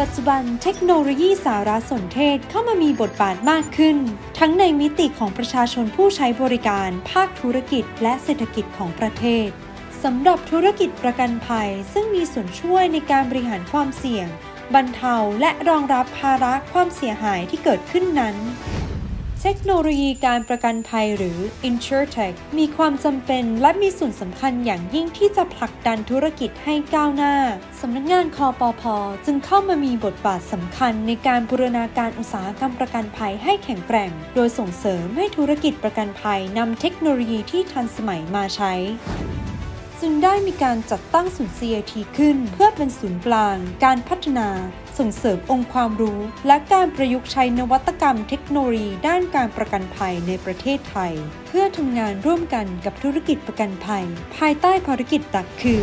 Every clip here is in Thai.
ปัจจุบันเทคโนโลยีสารสนเทศเข้ามามีบทบาทมากขึ้น ทั้งในมิติของประชาชนผู้ใช้บริการ ภาคธุรกิจ และเศรษฐกิจของประเทศสำหรับธุรกิจประกันภัย ซึ่งมีส่วนช่วยในการบริหารความเสี่ยง บรรเทาและรองรับภาระความเสียหายที่เกิดขึ้นนั้น เทคโนโลยีการประกันภัยหรือ InsurTech มีความจำเป็นและมีส่วนสำคัญอย่างยิ่งที่จะผลักดันธุรกิจให้ก้าวหน้า สำนักงงานคอปพอจึงเข้ามามีบทบาทสำคัญในการบูรณาการอุตสาหกรรมประกันภัยให้แข็งแกร่ง โดยส่งเสริมให้ธุรกิจประกันภัยนำเทคโนโลยีที่ทันสมัยมาใช้จึงได้มีการจัดตั้งศูนย์ CIT ขึ้น เพื่อเป็นศูนย์กลาง การพัฒนา ส่งเสริมองค์ความรู้ และการประยุกต์ใช้นวัตกรรมเทคโนโลยีด้านการประกันภัยในประเทศไทย เพื่อทำงานร่วมกันกับธุรกิจประกันภัย ภายใต้ภารกิจหลักคือ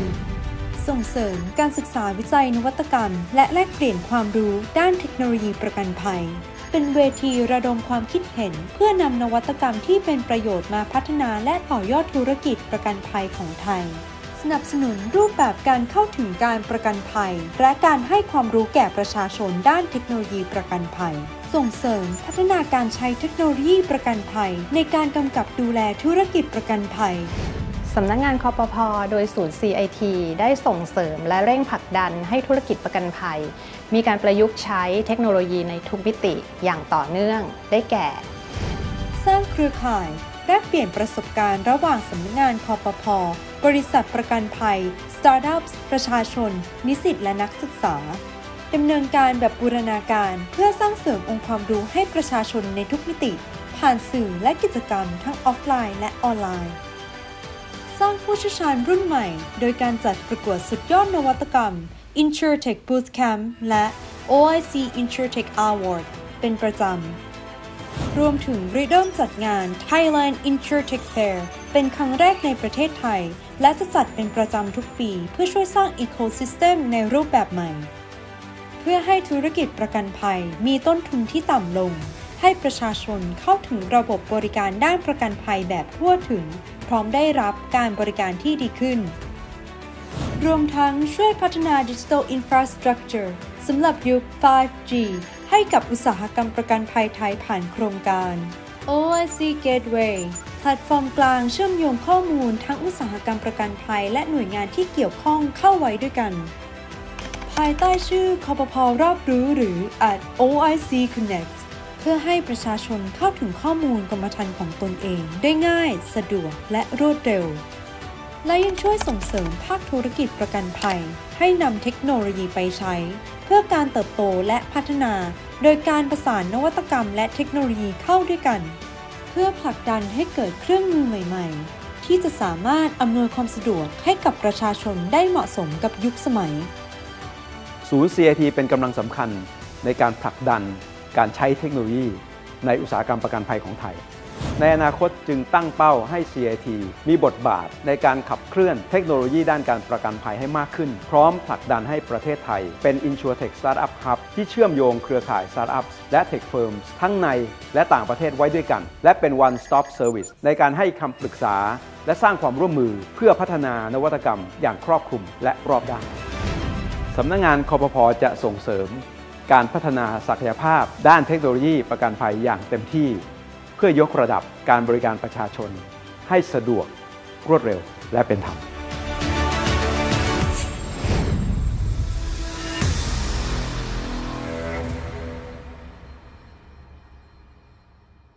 ส่งเสริมการศึกษาวิจัยนวัตกรรม และแลกเปลี่ยนความรู้ด้านเทคโนโลยีประกันภัยเป็นเวทีระดมความคิดเห็น เพื่อนำนวัตกรรมที่เป็นประโยชน์มาพัฒนาและต่อยอดธุรกิจประกันภัยของไทย สนับสนุนรูปแบบการเข้าถึงการประกันภัย และการให้ความรู้แก่ประชาชนด้านเทคโนโลยีประกันภัย ส่งเสริมพัฒนาการใช้เทคโนโลยีประกันภัย ในการกำกับดูแลธุรกิจประกันภัยสำนักงงานคอปพอโดยศูนย์ CIT ได้ส่งเสริมและเร่งผลักดันให้ธุรกิจประกันภัย มีการประยุกต์ใช้เทคโนโลยีในทุกมิติอย่างต่อเนื่องได้แก่ สร้างเครือข่าย แลกเปลี่ยนประสบการณ์ระหว่างสำนักงานคอปพอบริษัทประกันภัย สตาร์ทอัพ ประชาชน นิสิตและนักศึกษาดำเนินการแบบบูรณาการเพื่อสร้างเสริมองค์ความรู้ให้ประชาชนในทุกมิติ ผ่านสื่อและกิจกรรมทั้งออฟไลน์และออนไลน์ สร้างผู้เชี่ยวชาญรุ่นใหม่ โดยการจัดประกวดสุดยอดนวัตกรรม InsurTech Bootcamp และ OIC InsurTech Award เป็นประจำ รวมถึงริเริ่มจัดงาน Thailand InsurTech Fair เป็นครั้งแรกในประเทศไทย และจะจัดเป็นประจำทุกปี เพื่อช่วยสร้าง Ecosystem ในรูปแบบใหม่ เพื่อให้ธุรกิจประกันภัยมีต้นทุนที่ต่ำลง ให้ประชาชนเข้าถึงระบบบริการด้านประกันภัยแบบทั่วถึง พร้อมได้รับการบริการที่ดีขึ้น รวมทั้งช่วยพัฒนาดิจิทัล infrastructure สำหรับยุค 5G ให้กับอุตสาหกรรมประกันภัยไทยผ่านโครงการ OIC Gateway แพลตฟอร์มกลางเชื่อมโยงข้อมูลทั้งอุตสาหกรรมประกันภัยและหน่วยงานที่เกี่ยวข้องเข้าไว้ด้วยกัน ภายใต้ชื่อคอปพอรอบรู้หรือ at OIC Connect เพื่อให้ประชาชนเข้าถึงข้อมูลกรมธรรม์ของตนเองได้ง่าย สะดวกและรวดเร็ว และยังช่วยส่งเสริมภาคธุรกิจประกันภัย ให้นำเทคโนโลยีไปใช้ เพื่อการเติบโตและพัฒนา โดยการประสานนวัตกรรมและเทคโนโลยีเข้าด้วยกัน เพื่อผลักดันให้เกิดเครื่องมือใหม่ ๆ ที่จะสามารถอำนวยความสะดวกให้กับประชาชนได้เหมาะสมกับยุคสมัย ศูนย์ CIT เป็นกำลังสำคัญในการผลักดันการใช้เทคโนโลยี ในอุตสาหกรรมประกันภัยของไทย ในอนาคตจึงตั้งเป้าให้ CIT มีบทบาทในการขับเคลื่อนเทคโนโลยีด้านการประกันภัยให้มากขึ้น พร้อมผลักดันให้ประเทศไทย เป็น InsurTech Startup Hub ที่เชื่อมโยงเครือข่าย Startups และ Tech Firms ทั้งในและต่างประเทศไว้ด้วยกัน และเป็น One Stop Service ในการให้คำปรึกษา และสร้างความร่วมมือเพื่อพัฒนานวัตกรรม อย่างครอบคลุมและรอบด้านสำนักงงานคอปพอจะส่งเสริม การพัฒนาศักยภาพ ด้านเทคโนโลยีประกันภัยอย่างเต็มที่ เพื่อยกระดับการบริการประชาชน ให้สะดวกรวดเร็วและเป็นธรรม